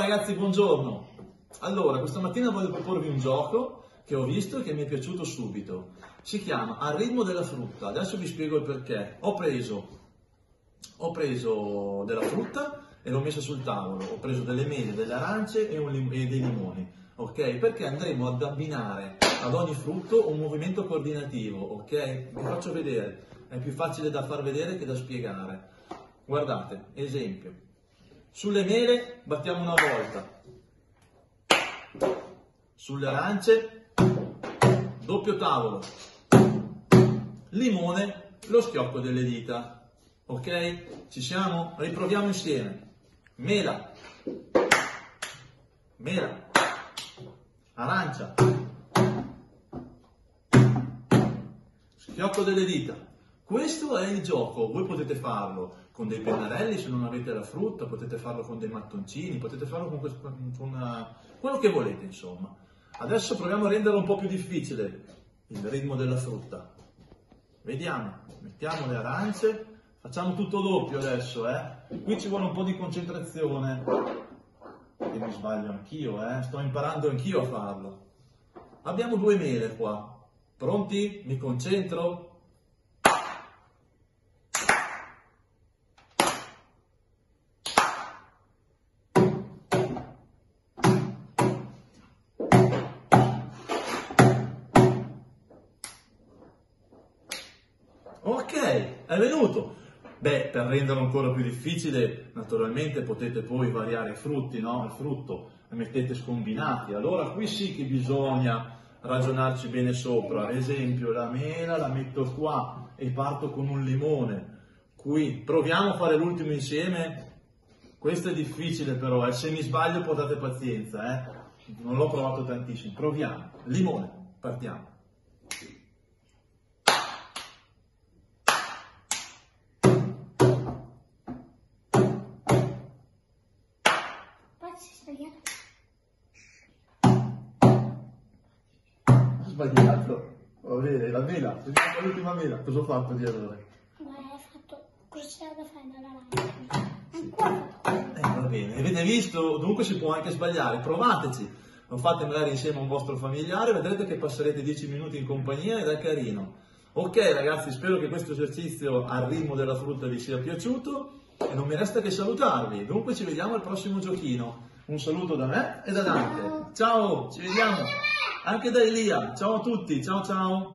Ragazzi, buongiorno. Allora, questa mattina voglio proporvi un gioco che ho visto e che mi è piaciuto subito. Si chiama Al ritmo della frutta. Adesso vi spiego il perché. Ho preso, ho preso della frutta e l'ho messa sul tavolo. Ho preso delle mele, delle arance e, lim- e dei limoni. Ok? Perché andremo ad abbinare ad ogni frutto un movimento coordinativo. Ok? Vi faccio vedere. È più facile da far vedere che da spiegare. Guardate, esempio. Sulle mele battiamo una volta. Sulle arance doppio tavolo. Limone, lo schiocco delle dita. Ok? Ci siamo? Riproviamo insieme. Mela. Mela. Arancia. Schiocco delle dita. Questo è il gioco, voi potete farlo con dei pennarelli se non avete la frutta, potete farlo con dei mattoncini, potete farlo con, questo, con una... quello che volete insomma. Adesso proviamo a renderlo un po' più difficile, il ritmo della frutta. Vediamo, mettiamo le arance, facciamo tutto doppio adesso, eh. Qui ci vuole un po' di concentrazione, che mi sbaglio anch'io, eh. Sto imparando anch'io a farlo. Abbiamo due mele qua, pronti? Mi concentro? Ok, è venuto. Beh, per renderlo ancora più difficile, naturalmente potete poi variare i frutti, no? Il frutto mettete scombinati. Allora qui sì che bisogna ragionarci bene sopra. Esempio, la mela la metto qua e parto con un limone. Qui proviamo a fare l'ultimo insieme. Questo è difficile però, eh. se mi sbaglio portate pazienza, eh. Non l'ho provato tantissimo. Proviamo. Limone, partiamo. Sbagliato. Va bene, la mela, vediamo l'ultima mela. Cosa ho fatto di errore? Guarda, hai fatto c'era da fare. Ancora. Eh, va bene, avete visto? Dunque si può anche sbagliare, provateci. Lo fate magari insieme a un vostro familiare, vedrete che passerete 10 minuti in compagnia ed è carino. Ok ragazzi, spero che questo esercizio al ritmo della frutta vi sia piaciuto e non mi resta che salutarvi. Dunque ci vediamo al prossimo giochino. Un saluto da me e da Dante. Ciao, ci vediamo anche da Elia. Ciao a tutti, ciao ciao.